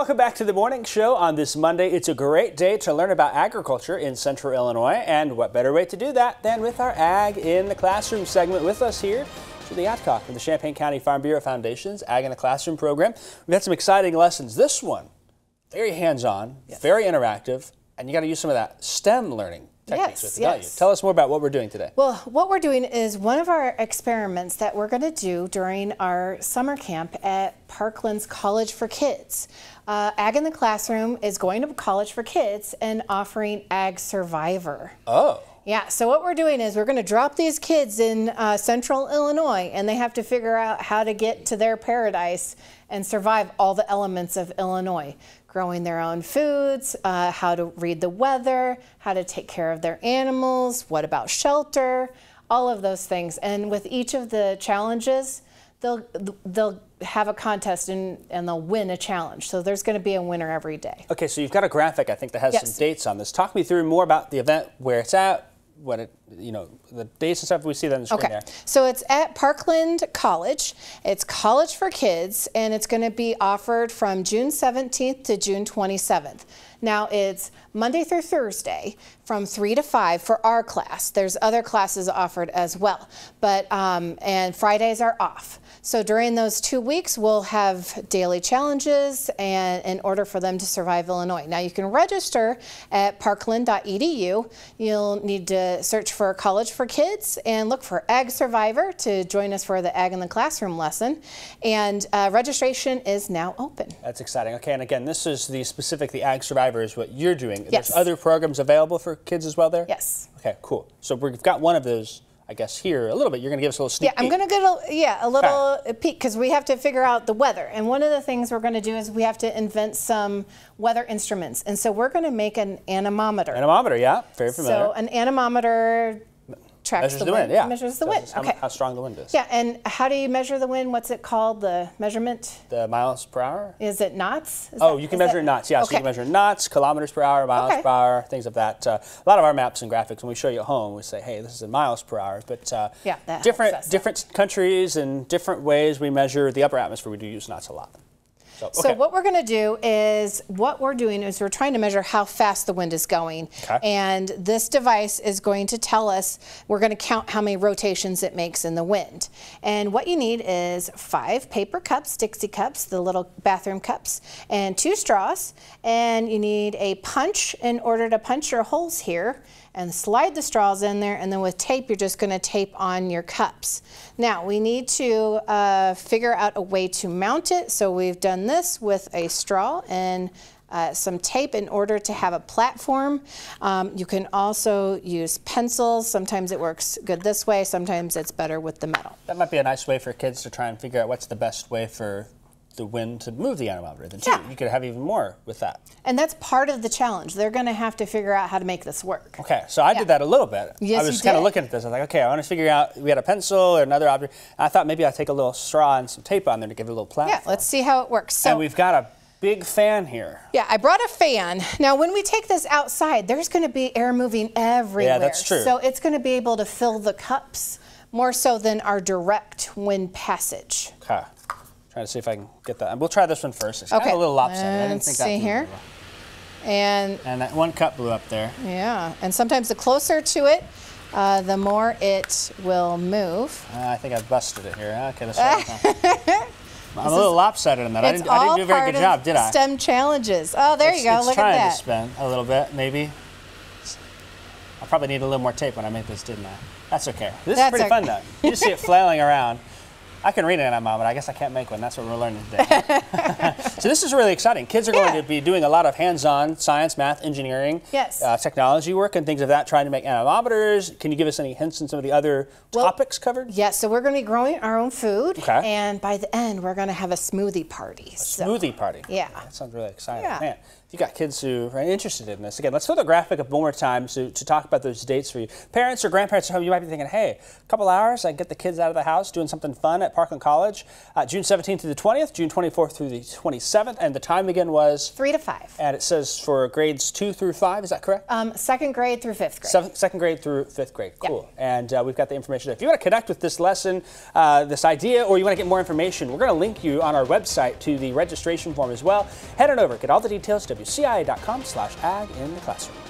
Welcome back to the morning show on this Monday. It's a great day to learn about agriculture in central Illinois, and what better way to do that than with our Ag in the Classroom segment with us here. Julie Adcock from the Champaign County Farm Bureau Foundation's Ag in the Classroom program. We've had some exciting lessons. This one, very hands-on, yes. very interactive, and you got to use some of that STEM learning techniques yes, with yes. Tell us more about what we're doing today. Well, what we're doing is one of our experiments that we're going to do during our summer camp at Parkland's College for Kids. Uh, Ag in the Classroom is going to College for Kids and offering Ag Survivor. Oh. Yeah, so what we're doing is we're going to drop these kids in uh, central Illinois and they have to figure out how to get to their paradise and survive all the elements of Illinois growing their own foods, uh, how to read the weather, how to take care of their animals, what about shelter, all of those things. And with each of the challenges, they'll they'll have a contest and, and they'll win a challenge. So there's going to be a winner every day. Okay, so you've got a graphic I think that has yes. some dates on this. Talk me through more about the event, where it's at, what it, you know, the dates and stuff we see that on the screen okay. there. So it's at Parkland College. It's College for Kids, and it's going to be offered from June 17th to June 27th. Now it's Monday through Thursday from 3 to 5 for our class. There's other classes offered as well, but um, and Fridays are off. So during those two weeks, we'll have daily challenges and in order for them to survive Illinois. Now you can register at parkland.edu. You'll need to search for College for Kids and look for Ag Survivor to join us for the Ag in the Classroom lesson. And uh, registration is now open. That's exciting. Okay, and again, this is the specific, the Ag Survivor is what you're doing. Yes. There's other programs available for kids as well there? Yes. Okay, cool. So we've got one of those I guess here a little bit. You're going to give us a little sneak Yeah, I'm going to get a yeah a little peek because we have to figure out the weather. And one of the things we're going to do is we have to invent some weather instruments. And so we're going to make an anemometer. Anemometer, yeah, very familiar. So an anemometer tracks measures the, the wind. wind. Yeah, measures the wind. How, okay. how strong the wind is. Yeah, and how do you measure the wind? What's it called? The measurement? The miles per hour. Is it knots? Is oh, that, you can measure that? knots. Yeah, okay. so you can measure knots, kilometers per hour, miles okay. per hour, things of that. Uh, a lot of our maps and graphics, when we show you at home, we say, hey, this is in miles per hour. But uh, yeah, different different countries and different ways we measure the upper atmosphere. We do use knots a lot. So, okay. so what we're going to do is what we're doing is we're trying to measure how fast the wind is going. Okay. And this device is going to tell us, we're going to count how many rotations it makes in the wind. And what you need is five paper cups, Dixie cups, the little bathroom cups, and two straws. And you need a punch in order to punch your holes here and slide the straws in there and then with tape you're just going to tape on your cups. Now we need to uh, figure out a way to mount it so we've done this with a straw and uh, some tape in order to have a platform. Um, you can also use pencils. Sometimes it works good this way, sometimes it's better with the metal. That might be a nice way for kids to try and figure out what's the best way for the wind to move the anemometer. Then yeah. you could have even more with that. And that's part of the challenge. They're going to have to figure out how to make this work. Okay, so I yeah. did that a little bit. Yes, I was kind of looking at this. I was like, okay, I want to figure out. We had a pencil or another object. I thought maybe I'd take a little straw and some tape on there to give it a little platform. Yeah, let's see how it works. So, and we've got a big fan here. Yeah, I brought a fan. Now, when we take this outside, there's going to be air moving everywhere. Yeah, that's true. So it's going to be able to fill the cups more so than our direct wind passage. Okay. Trying to see if I can get that. We'll try this one first. It's okay. kind of a little lopsided. I Let's see here. And, and that one cup blew up there. Yeah, and sometimes the closer to it, uh, the more it will move. Uh, I think I busted it here. Okay, let's try I'm a little lopsided on that. I didn't, I didn't, do a very good job, did I? STEM challenges. Oh, there it's, you go. It's Look trying at that. to spin a little bit, maybe. I probably need a little more tape when I make this, didn't I? That's okay. This That's is pretty okay. fun, though. You just see it flailing around. I can read an ML, but I guess I can't make one. That's what we're learning today. so this is really exciting. Kids are yeah. going to be doing a lot of hands-on science, math, engineering, yes. uh, technology work, and things of that, trying to make anemometers. Can you give us any hints on some of the other well, topics covered? Yes, yeah, so we're going to be growing our own food, okay. and by the end, we're going to have a smoothie party. A so. smoothie party? Yeah. That sounds really exciting. Yeah. Man you got kids who are interested in this, again, let's throw the graphic up one more time to, to talk about those dates for you. Parents or grandparents at home, you might be thinking, hey, a couple hours, I can get the kids out of the house doing something fun at Parkland College, uh, June 17th through the 20th, June 24th through the 27th, and the time again was 3 to 5. and it says for grades two through five. Is that correct? Um, second grade through fifth grade. Seventh, second grade through fifth grade. Cool. And uh, we've got the information. there. If you want to connect with this lesson, uh, this idea, or you want to get more information, we're going to link you on our website to the registration form as well. Head on over, get all the details, wcia.com slash ag in the classroom.